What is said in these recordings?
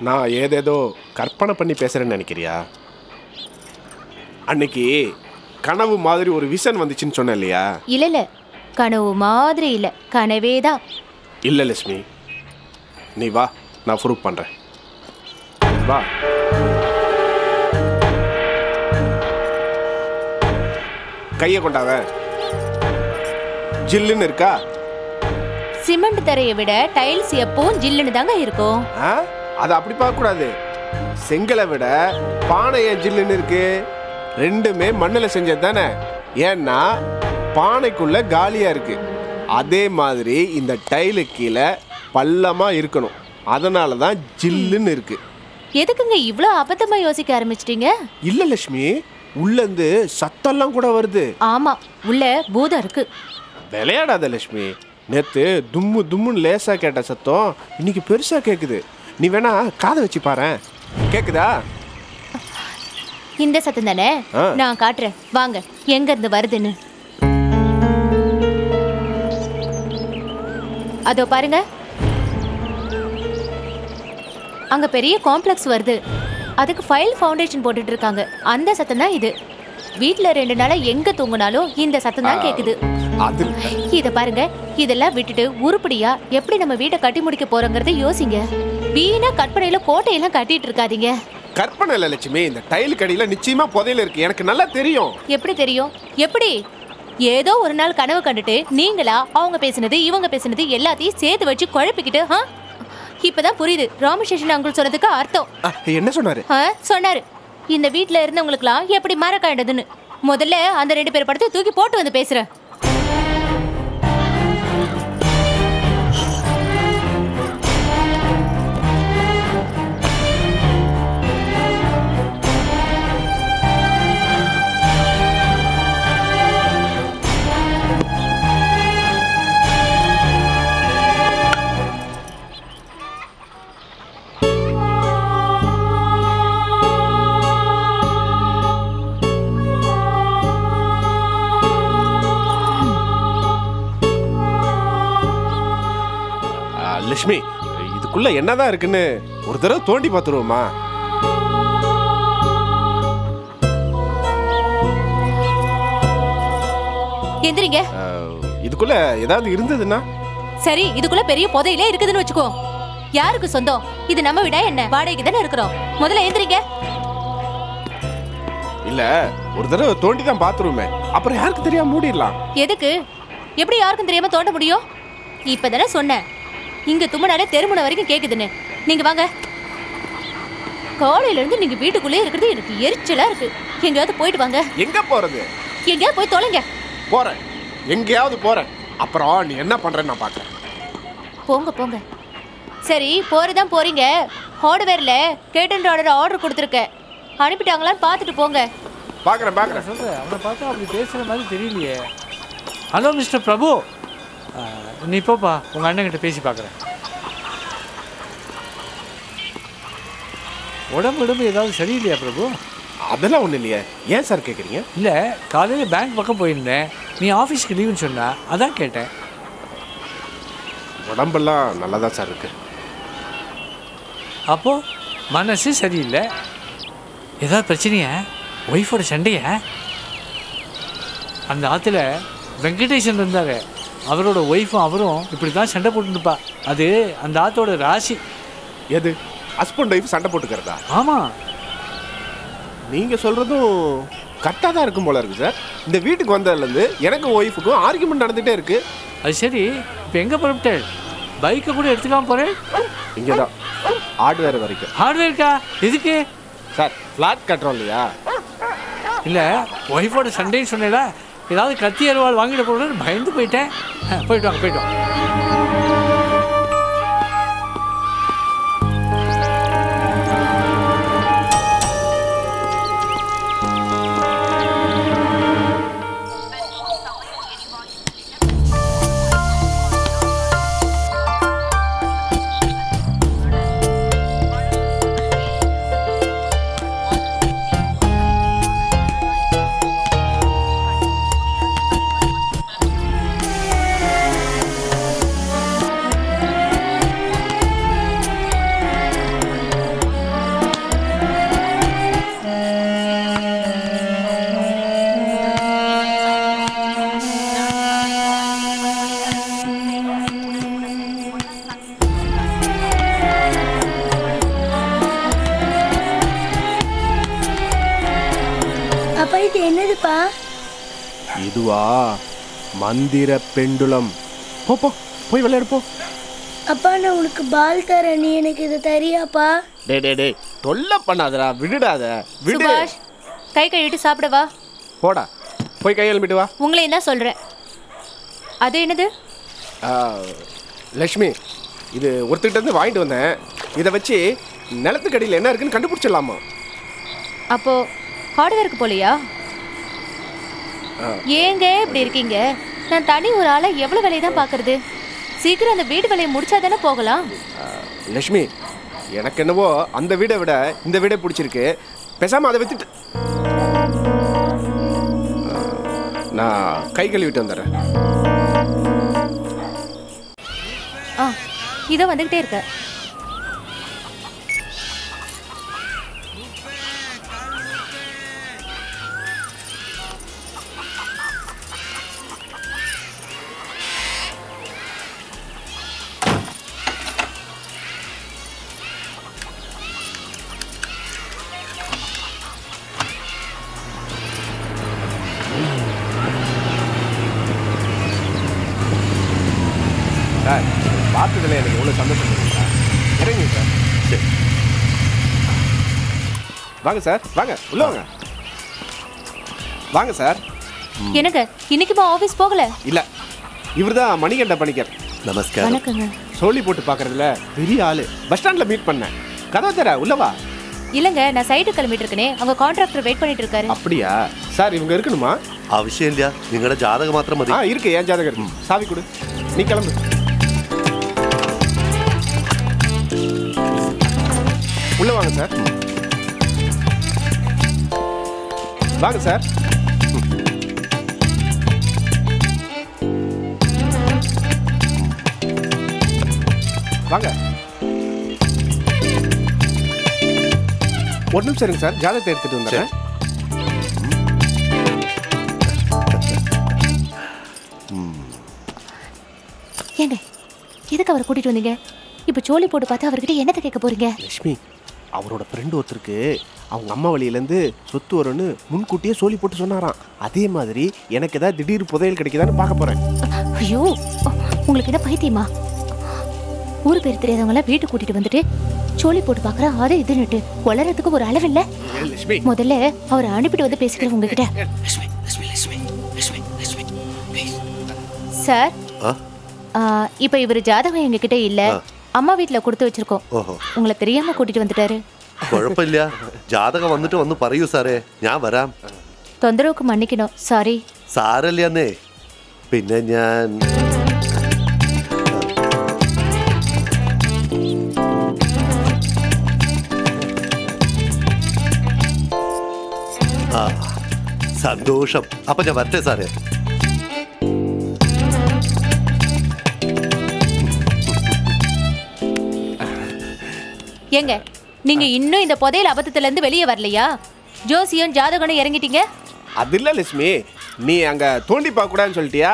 நான் ஏதேதோ கற்பனை பண்ணி பேசுகிறேன்னு நினைக்கிறியா? அன்னைக்கு கனவு மாதிரி ஒரு விஷன் வந்துச்சுன்னு சொன்னேன் இல்லையா? இல்ல இல்ல. கனவு மாதிரி இல்ல. கனவே தான். இல்லை லட்சுமி. நீ வா நான் ப்ரூவ் பண்ணுறேன் வா. கையை கொண்டாவ ஜில்லுன்னு இருக்கா? சிமெண்ட் தரையை விட டைல்ஸ் எப்பவும் ஜில்லுன்னு தாங்க இருக்கும். ஆ? அதை அப்படி பார்க்கக்கூடாது. செங்கலை விட பானை ஏன் ஜில்லுன்னு இருக்கு? ரெண்டுமே மண்ணில் செஞ்சது தானே? ஏன்னா பானைக்குள்ள காலியாக இருக்கு. அதே மாதிரி இந்த டைலு கீழே பள்ளமாக இருக்கணும். அதனால தான் ஜில்லுன்னு இருக்கு. எதுக்குங்க இவ்ளோ அபத்தமா யோசிக்க ஆரம்பிச்சிட்டீங்க? இல்லை லட்சுமி உள்ளேருந்து சத்தம்லாம் கூட வருது. ஆமா உள்ள பூதம் இருக்கு. விளையாடாத லட்சுமி. நேத்து தும்மு தும்முன்னு லேசா கேட்ட சத்தம் இன்னைக்கு பெருசா கேக்குது. நீ வேணா காதை வச்சு பாரேன். கேக்குதா? இந்த சத்தம் தானே. நான் காட்டுறேன். வாங்க எங்க இருந்து வருதுன்னு. அதோ பாருங்க. அங்க பெரிய காம்ப்ளெக்ஸ் வருது. அதுக்கு ஃபைல் ஃபவுண்டேஷன் போட்டுட்டு இருக்காங்க. அந்த சத்தம் தான் இது. வீட்ல ரெண்டு நாளா எங்க தூங்குனாலும் இந்த சத்தம் தான் கேக்குது. இத பாருங்க. இதெல்லாம் விட்டுட்டு உருப்படியா எப்படி நம்ம வீட்டை கட்டி முடிக்க போறோங்கறத யோசிங்க. வீணா கற்பனையில கோட்டையெல்லாம் கட்டிட்டு இருக்காதீங்க. கற்பனை இல்லை லட்சுமி இந்த டைல் கடியில நிச்சயமா புதையல இருக்கு. எனக்கு நல்லா தெரியும். எப்படி தெரியும்? எப்படி? ஏதோ ஒரு நாள் கனவு கண்டுட்டு நீங்களா அவங்க பேசினது இவங்க பேசினது எல்லாத்தையும் சேர்த்து வச்சு குழப்பிக்கிட்டு? இப்பதான் புரியுது. ராமசேஷன் அங்குள் சொன்னதுக்கு அர்த்தம். என்ன சொன்னாரு? சொன்னாரு. இந்த வீட்ல இருந்தவங்களுக்குலாம் எப்படி மறக்காண்டதுன்னு முதல்ல அந்த ரெண்டு பேர் படத்தை தூக்கி போட்டு வந்து பேசுறேன். இதுக்குள்ள என்னதான் இருக்குன்னு ஒரு தடவை தோண்டி பார்த்துருவோமா? எந்திரிங்க. இதுக்குள்ள ஏதாவது இருந்ததுன்னா? சரி இதுக்குள்ள பெரிய புதையிலே இருக்குதுன்னு வச்சுக்கோ. யாருக்கு சொந்தம்? இது நம்ம விட என்ன? வாடகைக்கு தானே இருக்கிறோம். முதல்ல எந்திரிங்க. இல்ல ஒரு தடவை தோண்டி தான் பார்த்துருவோமே. அப்புறம் யாருக்கு தெரியாம மூடிடலாம்? எதுக்கு? எப்படி யாருக்கும் தெரியாம தோண்ட முடியும்? இப்பதானே சொன்னேன். இங்க தும்மனாலே தெருமுனை வரைக்கும் கேக்குதுன்னு. நீங்க வாங்க. காலையில இருந்து நீங்க வீட்டுக்குள்ளே இருக்கிறது எனக்கு எரிச்சலா இருக்கு. எங்கேயாவது போயிட்டு வாங்க. எங்க போறது? எங்கேயாவது போய் தொலைங்க. போறேன். எங்கேயாவது போறேன். அப்புறம் நீ என்ன பண்றேன்னு நான் பார்க்கறேன் போங்க போங்க. சரி போறதான் போறீங்க. ஹார்ட்வேர்ல கேட்டன் ஆர்டர் ஆர்டர் கொடுத்துருக்கேன். அனுப்பிட்டாங்களான்னு பார்த்துட்டு போங்க. பார்க்கறேன் பார்க்கறேன் சொல்கிறேன் அவனை பார்த்தா அப்படி பேசுகிற மாதிரி தெரியலையே. Hello mister Prabhu. நீ போப்பா உங்கள் அண்ணன்கிட்ட பேசி பார்க்குறேன் உடம்பு உடம்பு ஏதாவது சரியில்லையா பிரபு? அதெல்லாம் ஒண்ணும் இல்லையே. ஏன் சார் கேக்குறீங்க? இல்லை காலையில் பேங்க் பக்கம் போயிருந்தேன். நீ ஆஃபீஸ்க்கு லீவுன்னு சொன்னா அதான் கேட்டேன். உடம்பெல்லாம் நல்லா தான் சார் இருக்கு. அப்போது மனசு சரியில்லை. ஏதாவது பிரச்சனையா? ஒய்ஃபோட சண்டையா? அந்த ஆற்றுல வெங்கடேசன் இருந்தார். அவரோட ஒய்ஃபும் அவரும் இப்படி தான் சண்டை போட்டுருப்பா அது அந்த ஆத்தோட ராசி. எது? ஹஸ்பண்ட் ஒய்ஃப் சண்டை போட்டுக்கிறதா? ஆமாம் நீங்க சொல்றதும் கரெக்டாக தான் இருக்கும் போல இருக்கு சார் இந்த வீட்டுக்கு வந்ததுலேருந்து எனக்கும் ஒய்ஃபுக்கும் ஆர்குமெண்ட் நடந்துகிட்டே இருக்கு. அது சரி. இப்போ எங்கே புறப்பட்டேன் பைக்கை கூட எடுத்துக்காம போகிறேன் இங்கே தான் ஹார்ட்வேர் வரைக்கும் ஹார்ட்வேர்க்கா எதுக்கு? சார் ஃப்ளாட் கட்டுறோம் இல்லையா? இல்லை ஒய்ஃபோட சண்டைன்னு சொன்னேல. ஏதாவது கத்தி அருவாள் வாங்கிட்டு போகணும்னு பயந்து போயிட்டேன். போயிட்டு வாங்க போயிட்டு வாங்க. மந்திர பெண்டுலம் போ போ போய் விளையாடு போ. அப்பா நான் உனக்கு பால் தரேன். நீ எனக்கு இதை தரியாப்பா. டே டே டே தொல்லை பண்ணாதடா விடுடாத விடு. சுபாஷ் கை கழுவிட்டு சாப்பிட வா. போடா போய் கை எழுமிட்டு வா. உங்களையும் தான் சொல்றேன். அது என்னது? ஆ, லக்ஷ்மி இது ஒருத்தர்கிட்ட இருந்து வாங்கிட்டு வந்தேன். இதை வச்சு நிலத்துக்கடியில் என்ன இருக்குன்னு கண்டுபிடிச்சிடலாமா? அப்போ ஹார்ட்வேருக்கு போலையா? ஏங்க இப்படி இருக்கீங்க? நான் தனி ஒரு ஆளை எவ்வளவு வேலையை தான் பார்க்கறது? சீக்கிரம் அந்த வீடு வேலையை முடிச்சா தானே போகலாம் லக்ஷ்மி எனக்கு என்னவோ அந்த வீடை விட இந்த வீடே பிடிச்சிருக்கு. பேசாம அதை வித்துட்டு. நான் கை கழுவிட்டு வந்துடுறேன். ஆ இதோ வந்துகிட்டே இருக்க. வாங்க சார் வாங்க உள்ள வாங்க வாங்க சார் எனக்கு இன்னைக்குமா ஆபீஸ் போகல? இல்ல இவர்தான் மணிகண்ட பணிக்கர். நமஸ்காரம். வணக்கங்க. சொல்லி போட்டு பாக்குறதுல பெரிய ஆளு. பஸ் ஸ்டாண்ட்ல மீட் பண்ணேன். கதவை தர உள்ளவா இல்லங்க நான் சைடு கிளம்பிட்டு இருக்கேனே அவங்க கான்ட்ராக்டர் வெயிட் பண்ணிட்டு இருக்காரு. அப்படியா? சார் இவங்க இருக்கணுமா? ஆ விஷயம் இல்லையா நீங்களோட ஜாதகம் மாத்திரம் மதி. ஆ இருக்கு என் ஜாதகம் சாவி கொடு. நீ கிளம்பு. வாங்க சார். வாங்க. ஒரு நிமிஷம் இருங்க சார். ஜாதகத்தை எடுத்துட்டு வந்துடுறேன். ஏங்க எதுக்கு அவரை கூட்டிட்டு வந்தீங்க? இப்ப சோலி போட்டு பார்த்து அவர்கிட்ட என்னத்தை கேட்க போறீங்க? லட்சுமி அவரோட ஃப்ரெண்டு ஒருத்தருக்கு அவங்க அம்மா வழியிலேருந்து சொத்து வரும்னு முன்கூட்டியே சோலி போட்டு சொன்னாராம். அதே மாதிரி எனக்கு ஏதாவது திடீர் புதையல் கிடைக்குதான்னு பார்க்க போறேன். ஐயோ உங்களுக்கு என்ன பைத்தியமா? ஊர் பேர் தெரியாதவங்கள வீட்டுக்கு கூட்டிட்டு வந்துட்டு சோலி போட்டு பாக்குற அது இதுன்னுட்டு வளர்றதுக்கு ஒரு அளவில்ல லட்சுமி. முதல்ல அவரை அனுப்பிட்டு வந்து பேசிக்கிறேன் உங்ககிட்ட. சார் இப்ப இவர் ஜாதகம் எங்ககிட்ட இல்ல. அம்மா வீட்ல கொடுத்து வச்சிருக்கோம் ഓഹോ உங்களை தெரியாம கூட்டிட்டு வந்துட்டாரு കുഴപ്പമില്ല ജാതകം വന്നിട്ട് വന്ന് പറയൂ സാറേ ഞാൻ വരാം தொந்தரவுக்கு மன்னிக்கணும் சாரி സാരല്ലേ പിന്നെ ഞാൻ ആ സന്തോഷം അപ്പൊ ഞാൻ വരട്ടെ സാറേ ஏங்க நீங்க இன்னும் இந்த புதையல் அபத்தத்துல இருந்து வெளியே வரலையா? ஜோசியம் ஜாதகம்னு இறங்கிட்டீங்க? அது இல்லை லட்சுமி நீ அங்கே தோண்டி பார்க்கக்கூடாதுன்னு சொல்லிட்டியா?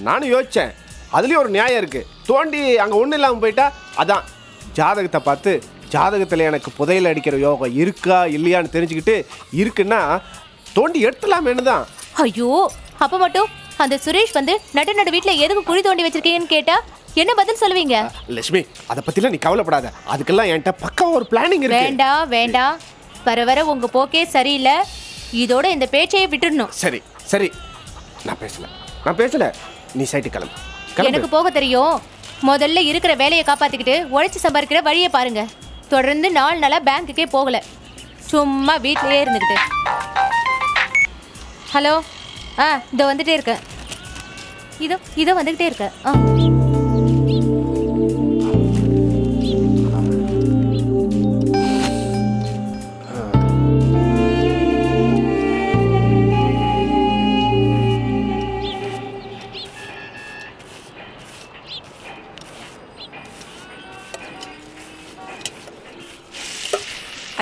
நானும் யோசித்தேன் அதுலேயும் ஒரு நியாயம் இருக்குது தோண்டி அங்கே ஒன்றும் இல்லாமல் போயிட்டா அதான். ஜாதகத்தை பார்த்து ஜாதகத்தில் எனக்கு புதையல் அடிக்கிற யோகம் இருக்கா இல்லையான்னு தெரிஞ்சுக்கிட்டு இருக்குன்னா தோண்டி எடுத்துலாமேன்னு தான் ஐயோ அப்ப மட்டும் அந்த சுரேஷ் வந்து நடு நடு வீட்ல எதுக்கு குழி தோண்டி வச்சிருக்கீங்கன்னு கேட்டா என்ன பதில் சொல்லுவீங்க? லட்சுமி அதை பற்றிலாம் நீ கவலைப்படாத. அதுக்கெல்லாம் என்கிட்ட பக்கம் ஒரு பிளானிங் இருக்கு. வேண்டாம் வேண்டாம் வர வர உங்க போக்கே சரியில்லை. இதோட இந்த பேச்சையே விட்டுடணும் சரி சரி. நான் பேசல. நான் பேசல. நீ சைட்டு கிளம்பு. எனக்கு போக தெரியும். முதல்ல இருக்கிற வேலையை காப்பாத்திக்கிட்டு உழைச்சு சம்பாதிக்கிற வழியை பாருங்க. தொடர்ந்து நாலு நாளா பேங்க்குக்கே போகல. சும்மா வீட்லயே இருந்துக்கிட்டு ஹலோ? ஆ இதோ வந்துட்டே இருக்கேன் இதோ இதோ வந்துகிட்டே இருக்கேன் ஆ.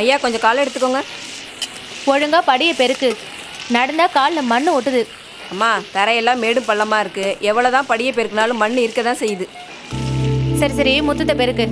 ஐயா கொஞ்சம் காலை எடுத்துக்கோங்க. ஒழுங்கா படியை பெருக்கு. நடந்தா காலில் மண்ணு ஒட்டுது. அம்மா தரையெல்லாம் மேடும் பள்ளமாக இருக்குது எவ்வளோ தான் படியை பெருக்கினாலும் மண் இருக்க தான் செய்யுது. சரி சரி முத்தத்தை பெருக்கு.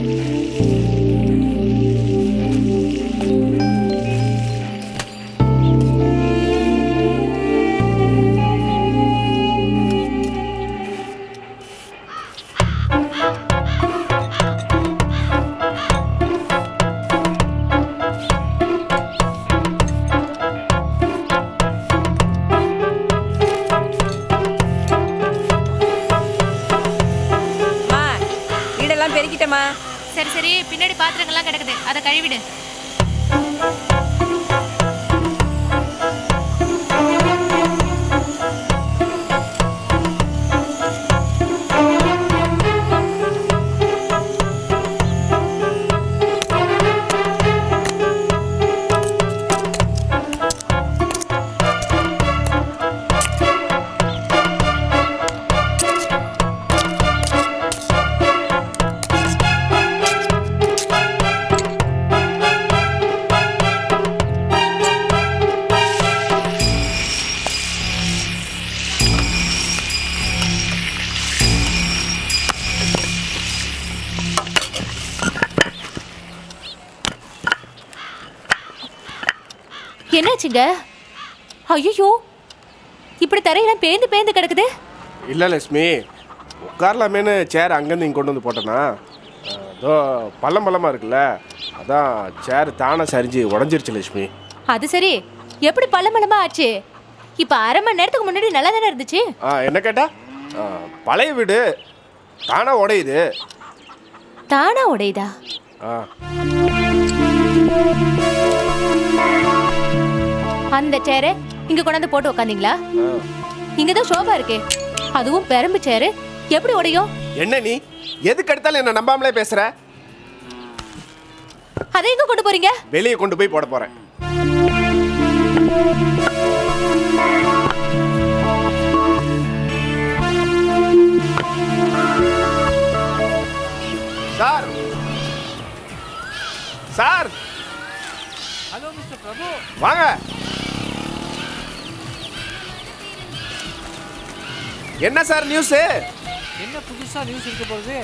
என்னாச்சுங்க? ஐயோ இப்படி தரையெல்லாம் பேந்து பேந்து கிடக்குது. இல்லை லட்சுமி. உட்காரலாமேன்னு சேர் அங்கேருந்து இங்கே கொண்டு வந்து போட்டேனா? அதோ பள்ளம் பள்ளமாக இருக்குல்ல. அதான் சேர் தானே சரிஞ்சு உடஞ்சிருச்சு லட்சுமி. அது சரி. எப்படி பள்ளமளமா ஆச்சு? இப்ப அரை மணி நேரத்துக்கு முன்னாடி நல்லா தானே இருந்துச்சு? ஆ என்ன கேட்டா? பழைய வீடு. தானே உடையுது. தானா உடையுதா? ஆ. அந்த சேரை இங்க கொண்டாந்து போட்டு உக்காந்தீங்களா? இங்கதான் சோபா இருக்கே. அதுவும் பெரம்பு சேரு எப்படி உடையும்? என்ன நீ? எதுக்கு எடுத்தாலும் என்ன நம்பாமலே பேசுற? அதை எங்க கொண்டு போறீங்க? வெளியே கொண்டு போய் போட போறேன். Sir. Sir. Hello mister Prabhu வாங்க. என்ன சார் நியூஸ்? என்ன புதுசாக நியூஸ் இருக்க போகுது?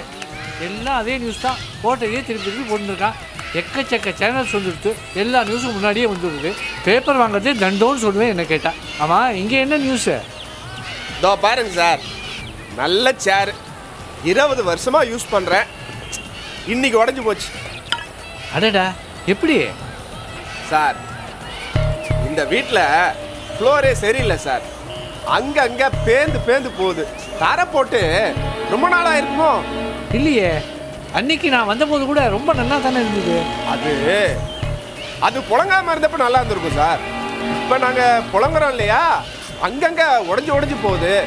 எல்லாம் அதே நியூஸ் தான். போட்டதையே திருப்பி திருப்பி போட்டுருக்கான். எக்கச்சக்க சேனல்ஸ் வந்துடுது எல்லா நியூஸும் முன்னாடியே வந்துடுது பேப்பர் வாங்குறதே தண்டோன்னு சொல்லுவேன் என்ன கேட்டா. ஆமாம் இங்கே என்ன நியூஸு இதோ பாருங்க சார். நல்ல சேர் இருபது வருஷமா யூஸ் பண்றேன். இன்னைக்கு உடைஞ்சு போச்சு. அடடா எப்படி? சார் இந்த வீட்டில் ஃப்ளோரே சரியில்லை சார். அங்கங்க பேந்து பேந்து போகுது. தரை போட்டு ரொம்ப நாளாக இருக்குமோ? இல்லையே. அன்னைக்கு நான் வந்தபோது கூட ரொம்ப நல்லா தானே இருந்தது. அது அது புழங்காம இருந்தப்ப நல்லா இருந்திருக்கும் சார். இப்போ நாங்கள் புழங்குறோம் இல்லையா? அங்கங்க உடைஞ்சு உடைஞ்சு போகுது.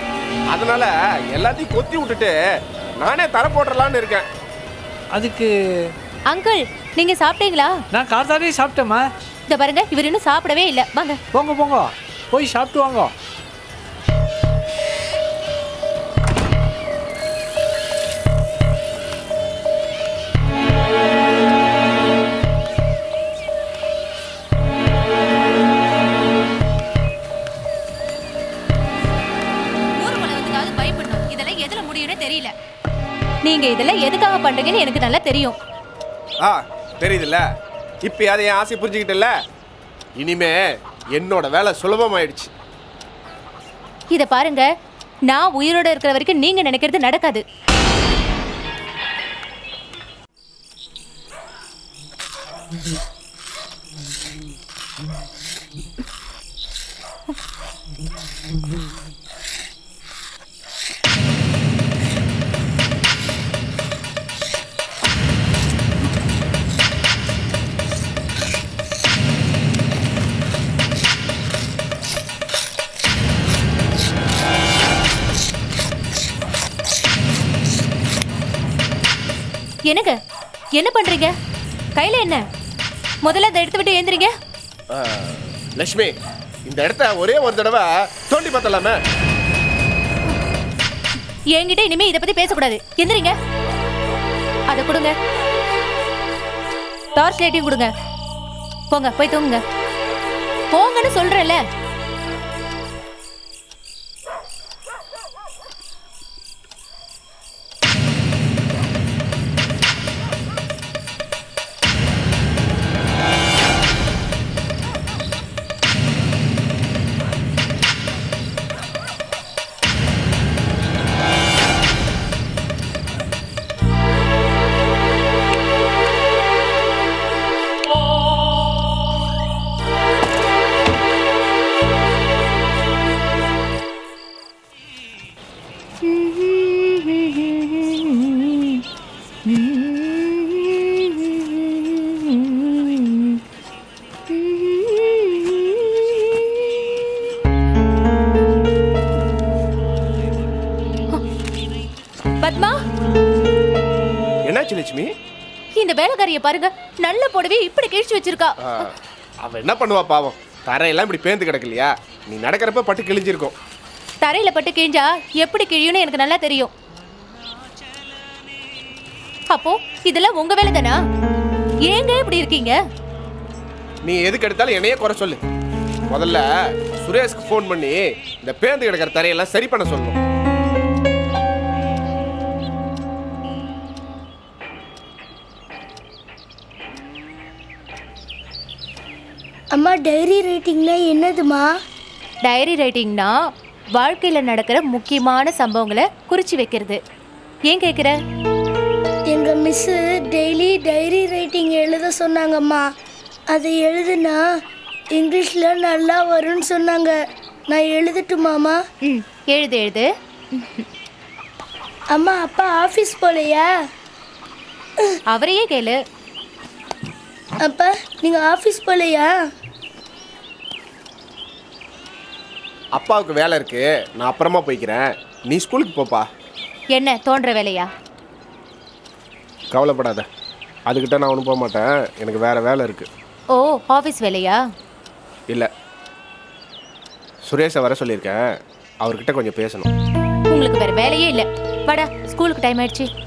அதனால எல்லாத்தையும் கொத்தி விட்டுட்டு நானே தரை போட்டுடலான்னு இருக்கேன். அதுக்கு அங்கிள் நீங்க சாப்பிட்டீங்களா? நான் காத்தாலே சாப்பிட்டேம்மா. இந்த பாருங்க இவர் இன்னும் சாப்பிடவே இல்ல. வாங்க. போங்க போங்க. போய் சாப்பிட்டு வாங்க. நீங்க இதெல்லாம் எதுக்காக பண்றீங்கன்னு எனக்கு நல்லா தெரியும். ஆ தெரியுதுல்ல. இப்போ அதை என் ஆசை புரிஞ்சுக்கிட்டல இனிமே என்னோட வேலை சுலபமாயிடுச்சு. இத பாருங்க. நான் உயிரோட இருக்கிற வரைக்கும் நீங்க நினைக்கிறது நடக்காது. என்னங்க? என்ன பண்றீங்க? கையில என்ன? முதல்ல அதை எடுத்து விட்டு ஏந்திரீங்க லக்ஷ்மி இந்த இடத்த ஒரே ஒரு தடவை தோண்டி பார்த்தலாமே என்கிட்ட இனிமே இதை பத்தி பேசக்கூடாது. எந்திரிங்க. அதை கொடுங்க. டார்ச் லைட்டையும் கொடுங்க. போங்க போய் தூங்குங்க. போங்கன்னு சொல்றேன்ல. தனலட்சுமி இந்த வேலைக்காரிய பாருங்க நல்ல புடவை இப்படி கிழிச்சு வச்சிருக்கா. அவ என்ன பண்ணுவா பாவம்? தரையெல்லாம் இப்படி பேந்து கிடக்கலையா நீ நடக்கிறப்ப பட்டு கிழிஞ்சிருக்கும். தரையில பட்டு கிழிஞ்சா எப்படி கிழியும்னு எனக்கு நல்லா தெரியும். அப்போ இதெல்லாம் உங்க வேலை தானா ஏங்க இப்படி இருக்கீங்க? நீ எதுக்கு எடுத்தாலும் என்னையே குறை சொல்லு. முதல்ல சுரேஷ்க்கு ஃபோன் பண்ணி இந்த பேந்து கிடக்கிற தரையெல்லாம் சரி பண்ண சொல்லணும். அம்மா டைரி ரைட்டிங்னா என்னதுமா டைரி ரைட்டிங்னா வாழ்க்கையில நடக்கிற முக்கியமான சம்பவங்களை குறிச்சு வைக்கிறது. ஏன் கேக்குற? எங்க மிஸ் டெய்லி டைரி ரைட்டிங் எழுத சொன்னாங்கம்மா. அதை எழுதுனா இங்கிலீஷ்ல நல்லா வரும்னு சொன்னாங்க. நான் எழுதட்டுமாமா ம் எழுது எழுது. அம்மா அப்பா ஆஃபீஸ் போலையா? அவரையே கேளு. அப்பா நீங்க ஆஃபீஸ் போலையா? அப்பாவுக்கு வேலை இருக்கு. நான் அப்புறமா போய்க்கிறேன். நீ ஸ்கூலுக்கு போப்பா. என்ன தோன்ற வேலையா? கவலைப்படாத. அதுக்கிட்ட நான் ஒன்றும் போக மாட்டேன் எனக்கு வேற வேலை இருக்கு. ஓ ஆஃபீஸ் வேலையா? இல்லை. சுரேஷை வர சொல்லியிருக்கேன். அவர்கிட்ட கொஞ்சம் பேசணும். உங்களுக்கு வேற வேலையே இல்ல. வாடா ஸ்கூலுக்கு டைம் ஆயிடுச்சு.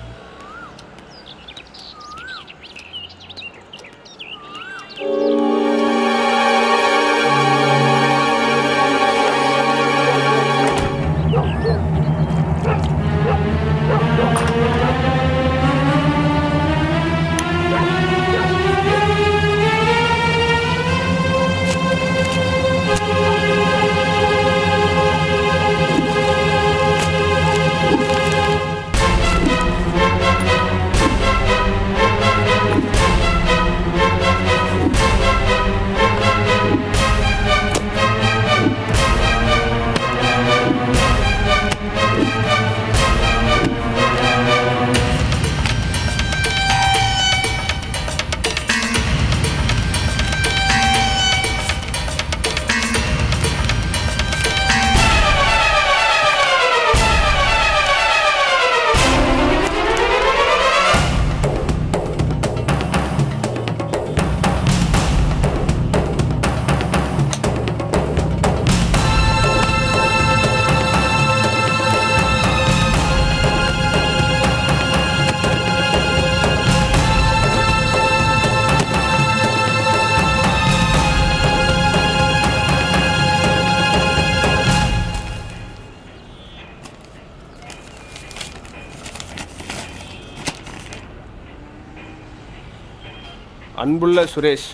அன்புள்ள சுரேஷ்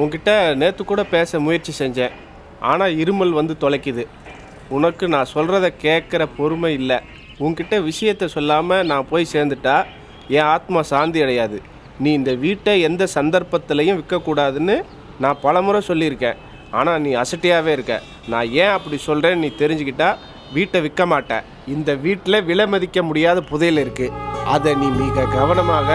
உன்கிட்ட நேற்று கூட பேச முயற்சி செஞ்சேன். ஆனால் இருமல் வந்து தொலைக்குது. உனக்கு நான் சொல்கிறத கேட்குற பொறுமை இல்லை. உன்கிட்ட விஷயத்தை சொல்லாமல் நான் போய் சேர்ந்துட்டா என் ஆத்மா சாந்தி அடையாது. நீ இந்த வீட்டை எந்த சந்தர்ப்பத்திலையும் விற்கக்கூடாதுன்னு நான் பலமுறை சொல்லியிருக்கேன். ஆனால் நீ அசட்டியாகவே இருக்க. நான் ஏன் அப்படி சொல்கிறேன்னு நீ தெரிஞ்சுக்கிட்டா வீட்டை விற்க மாட்டேன் இந்த வீட்டில் விலை மதிக்க முடியாத புதையல் இருக்குது அதை நீ மிக கவனமாக